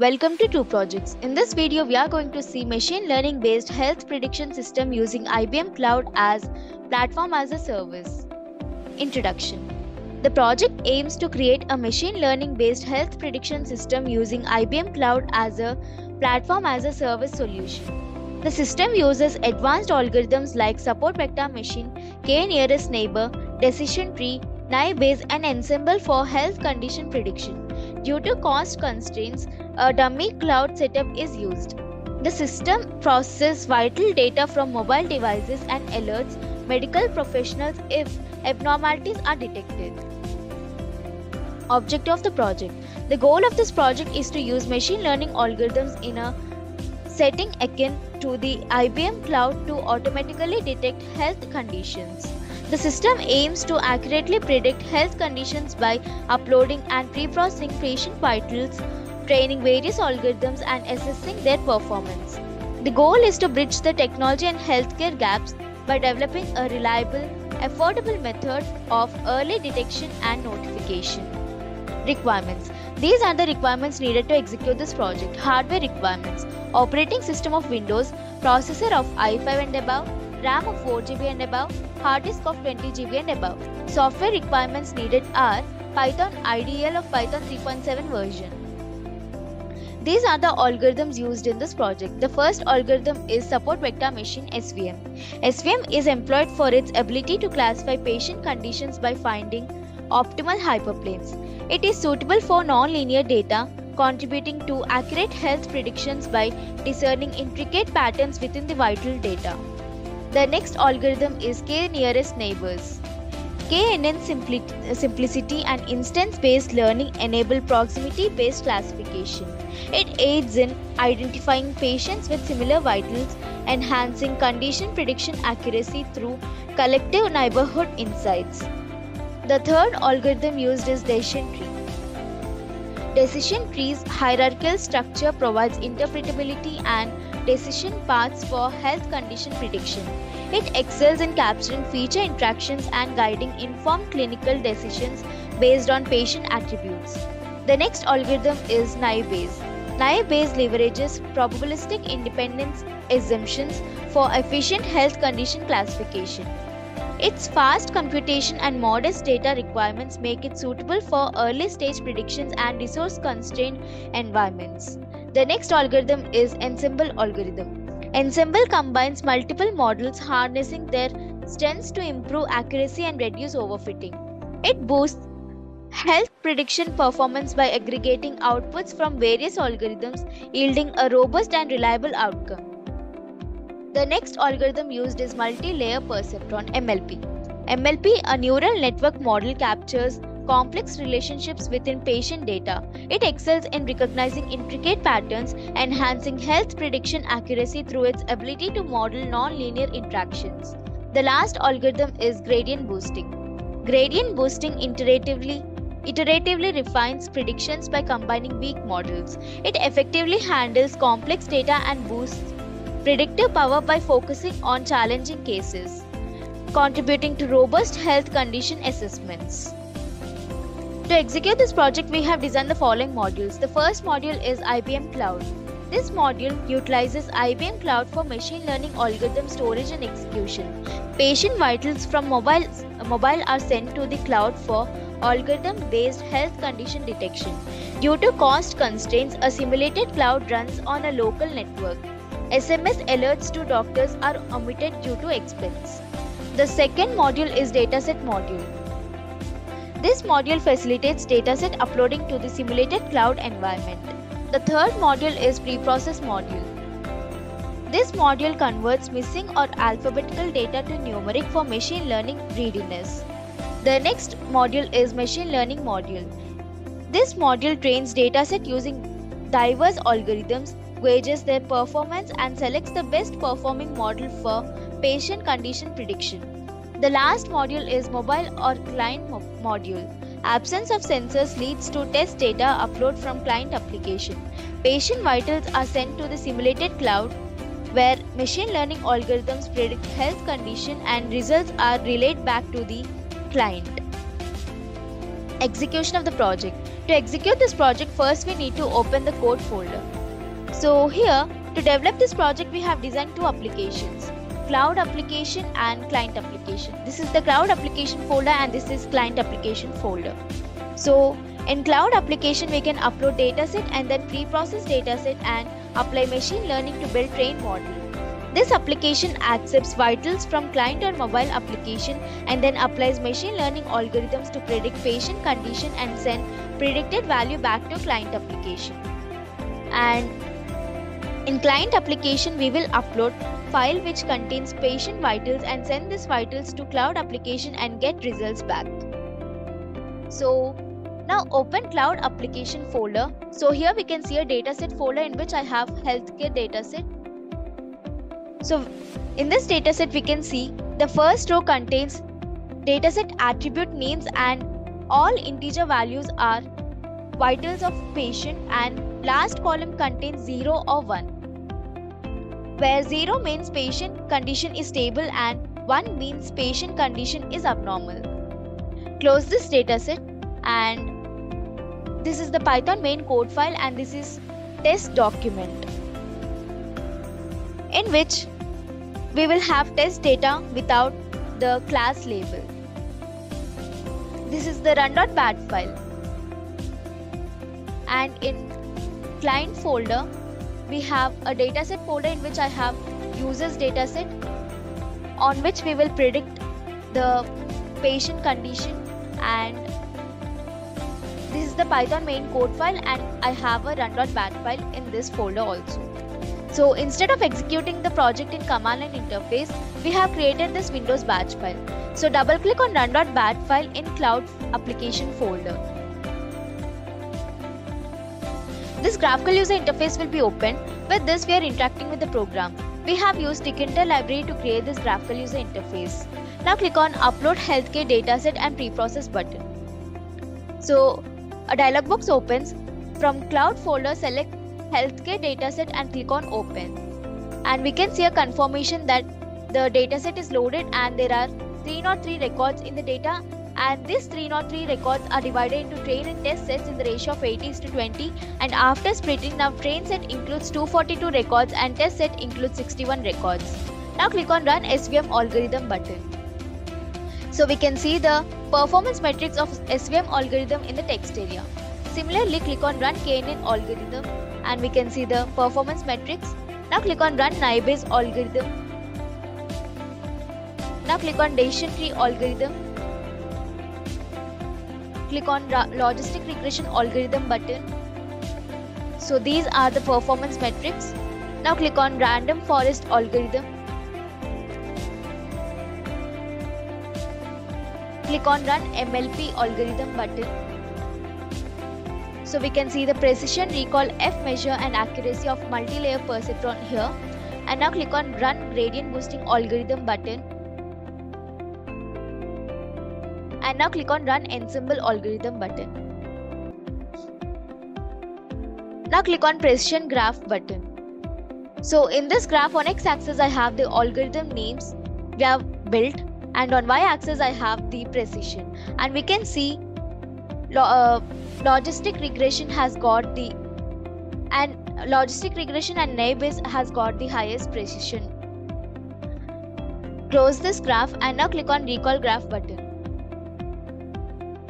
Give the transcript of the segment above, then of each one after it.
Welcome to TRU Projects. In this video, we are going to see machine learning based health prediction system using IBM Cloud as platform as a service. Introduction The project aims to create a machine learning based health prediction system using IBM Cloud as a platform as a service solution. The system uses advanced algorithms like support vector machine, k nearest neighbor, decision tree, naive Bayes, and ensemble for health condition prediction. Due to cost constraints, a dummy cloud setup is used. The system processes vital data from mobile devices and alerts medical professionals if abnormalities are detected. Object of the project The goal of this project is to use machine learning algorithms in a setting akin to the IBM cloud to automatically detect health conditions. The system aims to accurately predict health conditions by uploading and pre-processing patient vitals, training various algorithms and assessing their performance. The goal is to bridge the technology and healthcare gaps by developing a reliable, affordable method of early detection and notification. Requirements These are the requirements needed to execute this project. Hardware requirements Operating system of Windows, processor of i5 and above, RAM of 4GB and above, hard disk of 20GB and above. Software requirements needed are Python IDLE of Python 3.7 version. These are the algorithms used in this project. The first algorithm is Support Vector Machine SVM. SVM is employed for its ability to classify patient conditions by finding optimal hyperplanes. It is suitable for nonlinear data, contributing to accurate health predictions by discerning intricate patterns within the vital data. The next algorithm is k nearest neighbors. KNN simplicity and instance based learning enable proximity based classification. It aids in identifying patients with similar vitals, enhancing condition prediction accuracy through collective neighborhood insights. The third algorithm used is decision tree. Decision trees hierarchical structure provides interpretability and decision paths for health condition prediction. It excels in capturing feature interactions and guiding informed clinical decisions based on patient attributes. The next algorithm is naive Bayes. Naive Bayes leverages probabilistic independence assumptions for efficient health condition classification. Its fast computation and modest data requirements make it suitable for early stage predictions and resource constrained environments. The next algorithm is ensemble algorithm. Ensemble combines multiple models harnessing their strengths to improve accuracy and reduce overfitting. It boosts health prediction performance by aggregating outputs from various algorithms, yielding a robust and reliable outcome. The next algorithm used is multi-layer perceptron MLP. MLP, a neural network model, captures complex relationships within patient data. It excels in recognizing intricate patterns, enhancing health prediction accuracy through its ability to model non-linear interactions. The last algorithm is gradient boosting. Gradient boosting iteratively iteratively refines predictions by combining weak models. It effectively handles complex data and boosts predictive power by focusing on challenging cases, contributing to robust health condition assessments. To execute this project, we have designed the following modules. The first module is IBM Cloud. This module utilizes IBM Cloud for machine learning algorithm storage and execution. Patient vitals from mobile, mobile are sent to the cloud for algorithm based health condition detection. Due to cost constraints, a simulated cloud runs on a local network. SMS alerts to doctors are omitted due to expense. The second module is dataset module. This module facilitates dataset uploading to the simulated cloud environment. The third module is preprocess module. This module converts missing or alphabetical data to numeric for machine learning readiness. The next module is machine learning module. This module trains dataset using diverse algorithms, gauges their performance and selects the best performing model for patient condition prediction. The last module is mobile or client mo module. Absence of sensors leads to test data upload from client application. Patient vitals are sent to the simulated cloud where machine learning algorithms predict health condition and results are relayed back to the client. execution of the project. To execute this project, first we need to open the code folder. So here, to develop this project, we have designed two applications, cloud application and client application. This is the cloud application folder and this is client application folder. So in cloud application, we can upload dataset and then pre-process dataset and apply machine learning to build train model. This application accepts vitals from client or mobile application and then applies machine learning algorithms to predict patient condition and send predicted value back to client application. And in client application, we will upload file which contains patient vitals and send this vitals to cloud application and get results back. So now open cloud application folder. So here we can see a dataset folder in which I have healthcare dataset so in this dataset, we can see the first row contains dataset attribute names and all integer values are vitals of patient and last column contains 0 or 1 where 0 means patient condition is stable and 1 means patient condition is abnormal. Close this dataset and this is the python main code file and this is test document in which we will have test data without the class label. This is the run.bat file. And in client folder, we have a dataset folder in which I have users dataset on which we will predict the patient condition and this is the python main code file and I have a run.bat file in this folder also. So instead of executing the project in command line interface, we have created this Windows batch file. So double click on run.bat file in cloud application folder. This graphical user interface will be open. With this, we are interacting with the program. We have used Tkinter library to create this graphical user interface. Now click on Upload Healthcare Dataset and Preprocess button. So a dialog box opens. From Cloud folder, select healthcare dataset and click on open. And we can see a confirmation that the dataset is loaded and there are 303 records in the data and these 303 records are divided into train and test sets in the ratio of 80 to 20 and after splitting now train set includes 242 records and test set includes 61 records. Now click on run SVM algorithm button. So we can see the performance metrics of SVM algorithm in the text area. Similarly click on run KNN algorithm and we can see the performance metrics. Now click on run Naive algorithm. Now click on decision tree algorithm. Click on logistic regression algorithm button. So these are the performance metrics. Now click on random forest algorithm. Click on run MLP algorithm button. So we can see the precision, recall, F measure and accuracy of multi-layer perceptron here. And now click on run gradient boosting algorithm button. And now click on run ensemble algorithm button. Now click on precision graph button. So in this graph on x-axis I have the algorithm names we have built and on y-axis I have the precision and we can see uh, logistic regression has got the and logistic regression and naive has got the highest precision close this graph and now click on recall graph button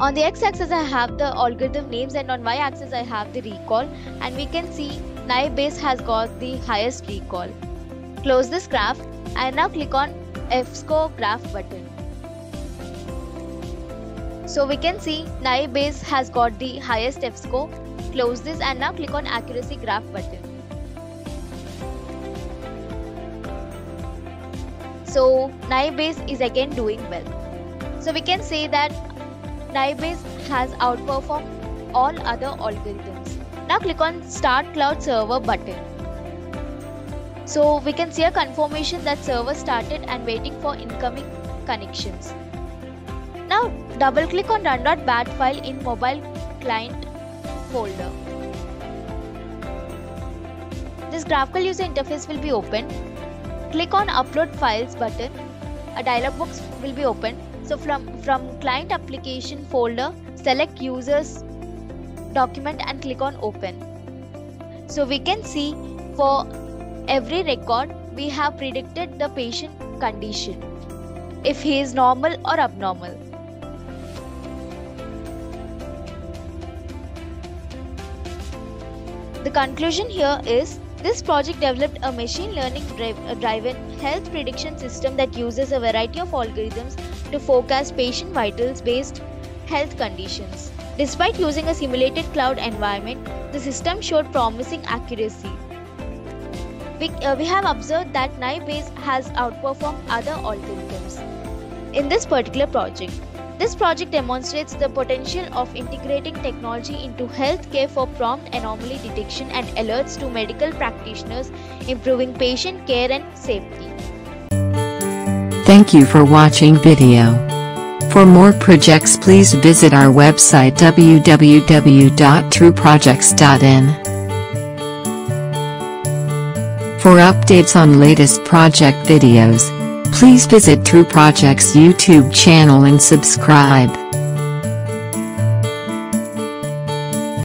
on the x-axis I have the algorithm names and on y-axis I have the recall and we can see naive Bayes has got the highest recall close this graph and now click on fscore graph button so we can see naive Bayes has got the highest F score. Close this and now click on accuracy graph button. So naive Bayes is again doing well. So we can say that Bayes has outperformed all other algorithms. Now click on start cloud server button. So we can see a confirmation that server started and waiting for incoming connections. Now double click on run.bat file in mobile client folder. This graphical user interface will be open. Click on upload files button. A dialog box will be open. So from, from client application folder, select users document and click on open. So we can see for every record we have predicted the patient condition if he is normal or abnormal. The conclusion here is this project developed a machine learning driven health prediction system that uses a variety of algorithms to forecast patient vitals based health conditions. Despite using a simulated cloud environment, the system showed promising accuracy. We, uh, we have observed that naive Bayes has outperformed other algorithms. In this particular project, this project demonstrates the potential of integrating technology into healthcare for prompt anomaly detection and alerts to medical practitioners, improving patient care and safety. Thank you for watching video. For more projects please visit our website www.truprojects.in. For updates on latest project videos, Please visit TRU Projects YouTube channel and subscribe.